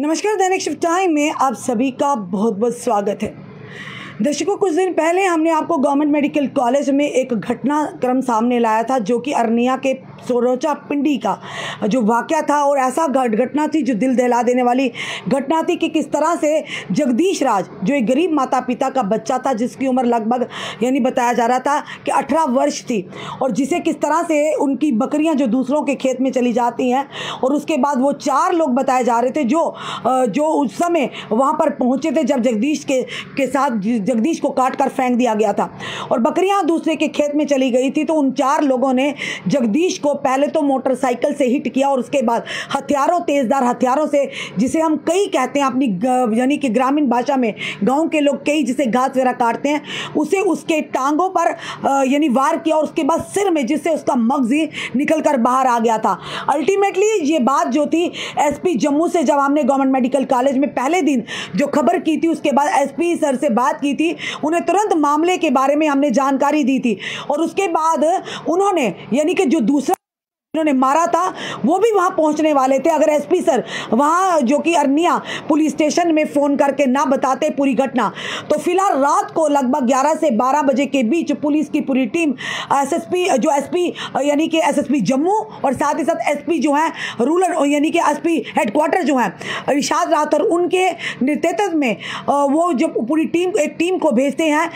नमस्कार दैनिक शिव टाइम में आप सभी का बहुत बहुत स्वागत है। दर्शकों, कुछ दिन पहले हमने आपको गवर्नमेंट मेडिकल कॉलेज में एक घटनाक्रम सामने लाया था, जो कि अरनिया के सोरोचा पिंडी का, जो वाक़ था और ऐसा घटना थी जो दिल दहला देने वाली घटना थी कि किस तरह से जगदीश राज, जो एक गरीब माता पिता का बच्चा था, जिसकी उम्र लगभग, यानी बताया जा रहा था कि अठारह वर्ष थी, और जिसे किस तरह से उनकी बकरियाँ जो दूसरों के खेत में चली जाती हैं, और उसके बाद वो चार लोग बताए जा रहे थे, जो जो उस समय वहाँ पर पहुँचे थे, जब जगदीश के के साथ जगदीश को काट कर फेंक दिया गया था। और बकरियाँ दूसरे के खेत में चली गई थी तो उन चार लोगों ने जगदीश को पहले तो मोटरसाइकिल से हिट किया और उसके बाद हथियारों तेजदार हथियारों से, जिसे हम कई कहते हैं अपनी यानी कि ग्रामीण भाषा में गाँव के लोग कई, जिसे घास वगैरह काटते हैं, उसे उसके टांगों पर यानी वार किया और उसके बाद सिर में, जिससे उसका मगज ही निकल कर बाहर आ गया था। अल्टीमेटली ये बात जो थी, एसपी जम्मू से, जब हमने गवर्नमेंट मेडिकल कॉलेज में पहले दिन जो खबर की थी, उसके बाद एसपी सर से बात की थी, उन्हें तुरंत मामले के बारे में हमने जानकारी दी थी। और उसके बाद उन्होंने, यानी कि जो दूसरा उन्होंने मारा था, वो भी वहाँ पहुँचने वाले थे। अगर एसपी सर वहाँ जो कि अरनिया पुलिस स्टेशन में फ़ोन करके ना बताते पूरी घटना तो फ़िलहाल रात को लगभग 11 से 12 बजे के बीच पुलिस की पूरी टीम, एसएसपी, जो एसपी, यानी कि एसएसपी जम्मू और साथ ही साथ एसपी जो हैं, रूरल यानी कि एसपी हेडक्वार्टर जो हैं इशाद राठौर उनके नेतृत्व में वो जब पूरी टीम, एक टीम को भेजते हैं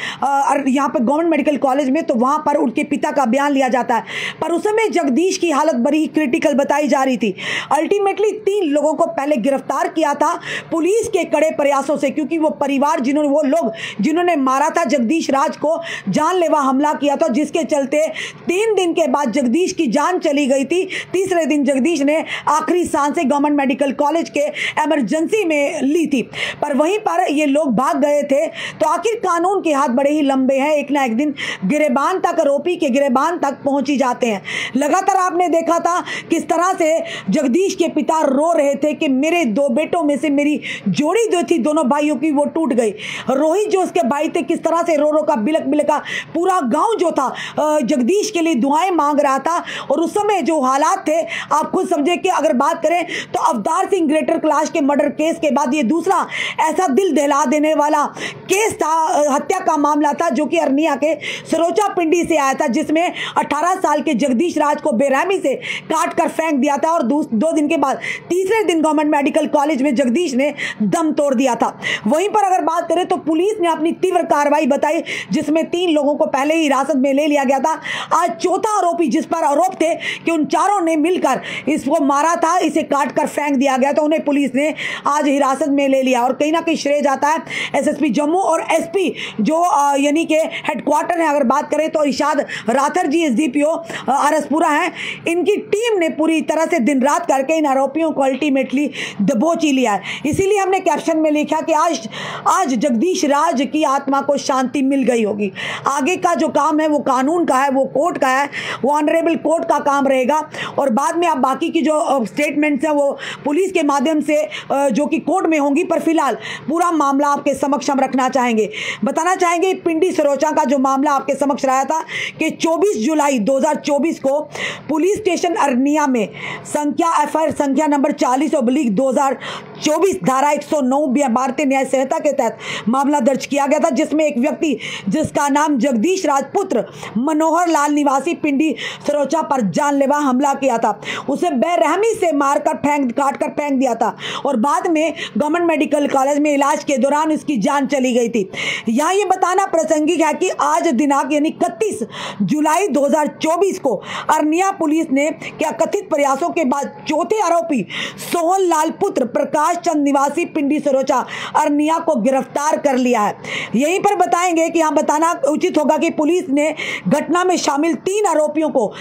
यहाँ पर गवर्नमेंट मेडिकल कॉलेज में तो वहाँ पर उनके पिता का बयान लिया जाता है। पर उस समय जगदीश की बड़ी ही क्रिटिकल बताई जा रही थी। अल्टीमेटली तीन लोगों को पहले गिरफ़्तार किया था पुलिस के कड़े प्रयासों से, क्योंकि वो परिवार जिन्होंने, वो लोग जिन्होंने मारा था, जगदीश राज को जानलेवा हमला किया था, जिसके चलते तीन दिन के बाद जगदीश की जान चली गई थी। तीसरे दिन जगदीश ने आखिरी साँसें गवर्नमेंट मेडिकल कॉलेज के एमरजेंसी में ली थी। पर वहीं पर ये लोग भाग गए थे। तो आखिर कानून के हाथ बड़े ही लंबे हैं। एक ना एक दिन गिरेबान तक, आरोपी के गिरेबान तक पहुँची जाते हैं। लगातार आपने देखा था किस तरह से जगदीश के पिता रो रहे थे कि मेरे दो बेटों में से मेरी जोड़ी जो थी, दोनों भाइयों की वो टूट गई। रोहित जो उसके भाई थे, किस तरह से रो रो का बिलक बिलका पूरा गाँव जो था जगदीश के लिए दुआएँ मांग रहा था। और उस समय जो हालात थे, आप खुद समझे कि अगर बात करें तो अवतार सिंह ग्रेटर क्लास के मर्डर केस के बाद ये दूसरा ऐसा दिल दहला देने वाला केस था हत्या का मामला था, जो कि अरनिया के सरोचा पिंडी से आया था, जिसमें 18 साल के जगदीश राज को बेरहमी से काट कर फेंक दिया था और दो दिन के बाद, तीसरे दिन गवर्नमेंट मेडिकल कॉलेज में जगदीश ने दम तोड़ दिया था। वहीं पर अगर बात करें तो पुलिस ने अपनी तीव्र कार्रवाई बताई, जिसमें तीन लोगों को पहले ही हिरासत में ले लिया गया था। आज चौथा आरोपी जिस पर आरोप थे कि उन चारों ने मिलकर इसको मारा था, इसे काट कर फेंक दिया गया तो उन्हें पुलिस ने आज हिरासत में ले लिया। और कहीं ना कहीं श्रेय जाता है एसएसपी जम्मू और एसपी जो यानी कि हेडक्वार्टर है। अगर बात करें तो इशाद राथर जी, एसडीपीओ आरसपुरा हैं। इनकी टीम ने पूरी तरह से दिन रात करके इन आरोपियों को अल्टीमेटली दबोच ही लिया है। इसीलिए हमने कैप्शन में लिखा कि आज आज जगदीश राज की आत्मा को शांति मिल गई होगी। आगे का जो काम है, वो कानून का है, वो कोर्ट का है, वो ऑनरेबल कोर्ट का काम रहेगा। और बाद में आप बाकी की जो स्टेटमेंट्स हैं, वो पुलिस के माध्यम से जो कि कोर्ट में होंगी, पर फ़िलहाल पूरा मामला आपके समक्ष हम रखना चाहेंगे। बताना चाहेंगे, पिंडी सरोचा का जो मामला आपके समक्ष रहा था कि 24 जुलाई 2024 को पुलिस स्टेशन अरनिया में। संख्या एफ़ संख्या नंबर चालीस ओब्लिक दो धारा 109 भारतीय न्याय संहिता के तहत मामला दर्ज किया गया था, जिसमें एक व्यक्ति, जिसका नाम जगदीश राजपुत्र मनोहर लाल निवासी पिंडी सरोचा पर जानलेवा हमला किया था। उसे बेरहमी से मारकर फेंक काट कर फेंक दिया था और बाद में गवर्नमेंट मेडिकल कॉलेज में इलाज के दौरान उसकी जान चली गई थी। यहाँ ये बताना प्रासंगिक है कि आज दिनांक यानी इकतीस जुलाई 2024 को अरनिया पुलिस ने क्या कथित प्रयासों के बाद चौथे आरोपी सोहन लाल पुत्र प्रकाश चंद निवासी पिंडी सरोचा अरनिया को गिरफ़्तार कर लिया है। यहीं पर बताएँगे कि यहाँ बताना उचित होगा कि पुलिस ने घटना में शामिल तीन आरोपियों को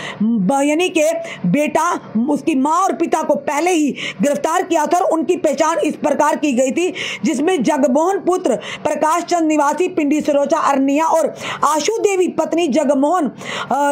यानी कि बेटा, उसकी माँ और पिता को पहले ही गिरफ़्तार किया था और उनकी पहचान इस प्रकार की गई थी, जिसमें जगमोहन पुत्र प्रकाश चंद निवासी पिंडी सरोचा अरनिया और आशु देवी पत्नी जगमोहन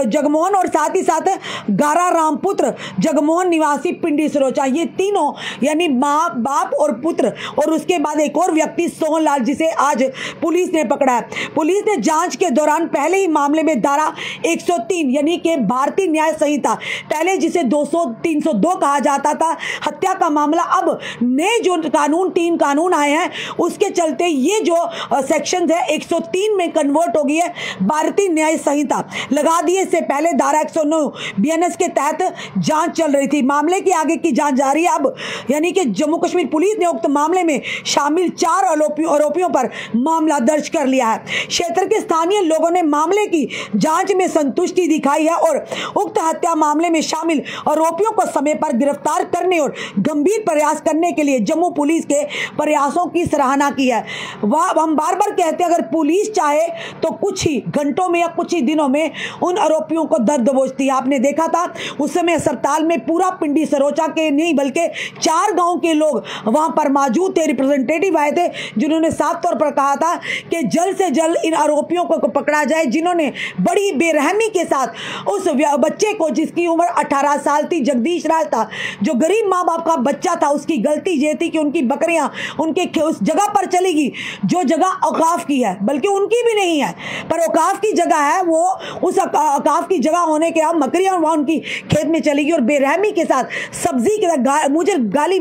जगमोहन और साथ ही साथ गारा रामपुत्र, जगमोहन निवासी पिंडी सरोचा। ये तीनों, यानी माँ, बाप और पुत्र, और उसके बाद एक और व्यक्ति, सोहनलाल, जिसे आज पुलिस ने पकड़ा है। पुलिस ने जाँच के दौरान पहले ही मामले में धारा 103 यानी कि भारतीय न्याय संहिता, पहले जिसे 200 302 कहा जाता था, हत्या का मामला अब नए जो कानून, तीन कानून आए हैं, उसके चलते ये जो सेक्शन है 103 में कन्वर्ट हो गई है भारतीय न्याय संहिता। लगा दिए इससे पहले धारा 109 बीएनएस के तहत जाँच चल रही थी। मामले की आगे की जाँच जारी है। अब यानी कि जम्मू कश्मीर पुलिस ने उक्त मामले में शामिल चार आरोपियों पर मामला दर्ज कर लिया है। क्षेत्र के स्थानीय लोगों ने मामले की जाँच में संतुष्टि दिखाई है और उक्त हत्या मामले में शामिल आरोपियों को समय पर गिरफ़्तार करने और गंभीर प्रयास करने के लिए जम्मू पुलिस के प्रयासों की सराहना की है। वह हम बार बार कहते हैं, अगर पुलिस चाहे तो कुछ ही घंटों में या कुछ ही दिनों में उन आरोपियों को दर्द है। आपने देखा था उस समय अस्पताल में पूरा पिंडी सरोचा के नहीं, बल्कि चार गाँव के लोग वहाँ पर मौजूद थे। रिप्रेजेंटेटिव आए थे, जिन्होंने साफ़ तौर पर कहा था कि जल्द से जल्द इन आरोपियों को पकड़ा जाए, जिन्होंने बड़ी बेरहमी के साथ उस बच्चे को, जिसकी उम्र 18 साल थी, जगदीश राज था, जो गरीब माँ बाप का बच्चा था, उसकी गलती ये थी कि उनकी बकरियाँ उनके उस जगह पर चलेगी जो जगह औकाफ की है, बल्कि उनकी भी नहीं है, पर औकाफ की जगह है वो, उस औकाफ की जगह होने के अब बकरियाँ वहाँ उनकी खेत में चलेगी और बेरहमी के साथ सब्ज़ी के साथ गा, मुझे गाली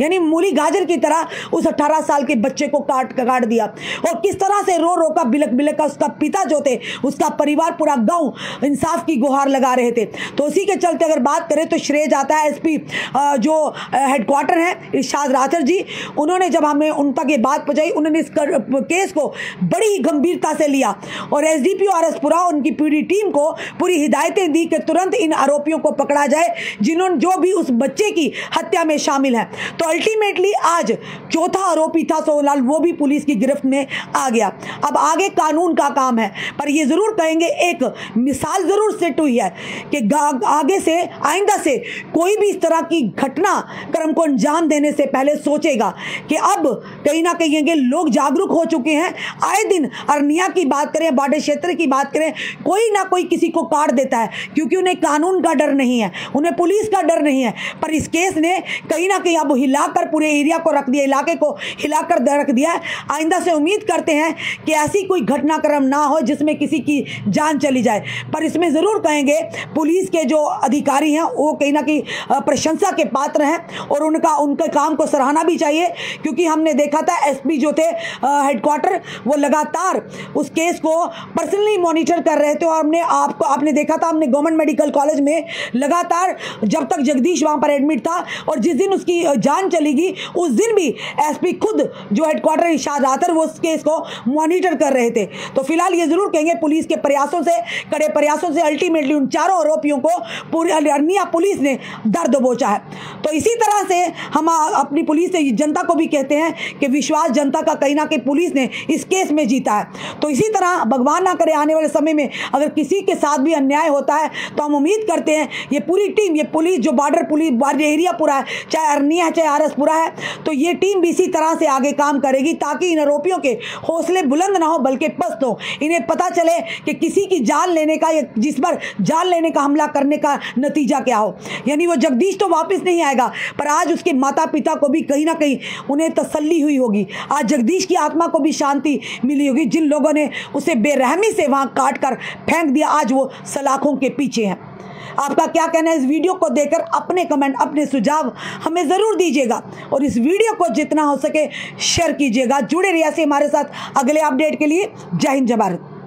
यानी मूली गाजर की तरह उस अट्ठारह साल के बच्चे को काट काट दिया। और किस तरह से रो रो का बिलक बिलक का उसका पिता जो थे उसका परिवार पूरा गाँव इंसाफ की गुहार लगा रहे थे। तो उसी के चलते अगर बात करें तो श्रेय जाता है एसपी जो हेडक्वार्टर है इर्शाद राथर जी। उन्होंने जब हमें उन तक ये बात पहुंचाई उन्होंने इस केस को बड़ी ही गंभीरता से लिया। और S D P R S Pura उनकी पूरी टीम को पूरी हिदायतें दी कि तुरंत इन आरोपियों को पकड़ा जाए, जिन्होंने जो भी उस बच्चे की हत्या में शामिल है। तो अल्टीमेटली आज चौथा आरोपी था सोहलाल वो भी पुलिस की गिरफ्त में आ गया। अब आगे कानून का काम है, पर ये ज़रूर कहेंगे, एक मिसाल ज़रूर सेट हुई है कि आगे से, आइंदा से कोई भी इस तरह की घटना क्रम को अंजाम देने से पहले सोचेगा कि अब कहीं ना कहीं लोग जागरूक हो चुके हैं। आए दिन अरनिया की बात करें बाडे क्षेत्र की बात करें, कोई ना कोई किसी को काट देता है, क्योंकि उन्हें कानून का डर नहीं है, उन्हें पुलिस का डर नहीं है, पर इस केस ने कहीं ना कहीं अब हिलाकर पूरे एरिया को रख दिया, इलाके को हिलाकर रख दिया। आइंदा से उम्मीद करते हैं कि ऐसी कोई घटनाक्रम ना हो जिसमें किसी की जान चली जाए, पर इसमें ज़रूर कहेंगे पुलिस के जो अधिकारी हैं, वो कहीं ना कहीं प्रशंसा के पात्र हैं और उनका, उनके काम को सराहना भी चाहिए, क्योंकि हमने देखा था एसपी जो थे हेडक्वार्टर वो लगातार उस केस को पर्सनली मॉनिटर कर रहे थे और हमने आपको, आपने देखा था, हमने गवर्नमेंट मेडिकल कॉलेज में लगातार जब तक जगदीश वहाँ पर एडमिट था और जिस दिन उसकी जान चलेगी, उस दिन भी एसपी खुद जो हेडक्वार्टर इशाद आतर वो उस केस को मॉनिटर कर रहे थे। तो फ़िलहाल ये ज़रूर कहेंगे, पुलिस के प्रयासों से, कड़े प्रयासों से अल्टीमेटली उन चारों आरोपियों को पूरी अर्निया पुलिस ने दर्द बोचा है। तो इसी तरह से हम अपनी पुलिस से जनता को भी कहते हैं कि विश्वास जनता का कहीं ना कहीं पुलिस ने इस केस में जीता है। तो इसी तरह भगवान ना करे आने वाले समय में अगर किसी के साथ भी अन्याय होता है तो हम उम्मीद करते हैं ये पूरी टीम, ये पुलिस जो बॉर्डर पुलिस, बॉर्डर एरिया पूरा है, चाहे अरनिया है, चाहे आर पूरा है तो ये टीम भी इसी तरह से आगे काम करेगी ताकि इन आरोपियों के हौसले बुलंद ना हो, बल्कि पस्त हो। इन्हें पता चले कि किसी की जान लेने का, या जिस पर जान लेने का हमला करने का नतीजा क्या हो। यानी वो जगदीश तो वापस नहीं आएगा, पर आज उसके माता पिता को भी कहीं ना कहीं उन्हें तसल्ली हुई होगी। आज जगदीश की आत्मा को भी शांति मिली होगी। जिन लोगों ने उसे बेरहमी से वहाँ काट कर फेंक दिया, आज वो सलाखों के पीछे हैं। आपका क्या कहना है? इस वीडियो को देखकर अपने कमेंट अपने सुझाव हमें ज़रूर दीजिएगा। और इस वीडियो को जितना हो सके शेयर कीजिएगा। जुड़े रहिए हमारे साथ अगले अपडेट के लिए। जय हिंद, जय भारत।